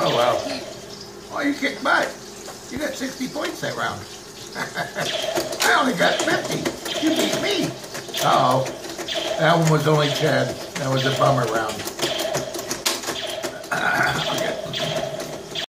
Oh, wow. Well, you kicked butt. You got 60 points that round. I only got 50. You beat me. Uh oh That one was only 10. That was a bummer round.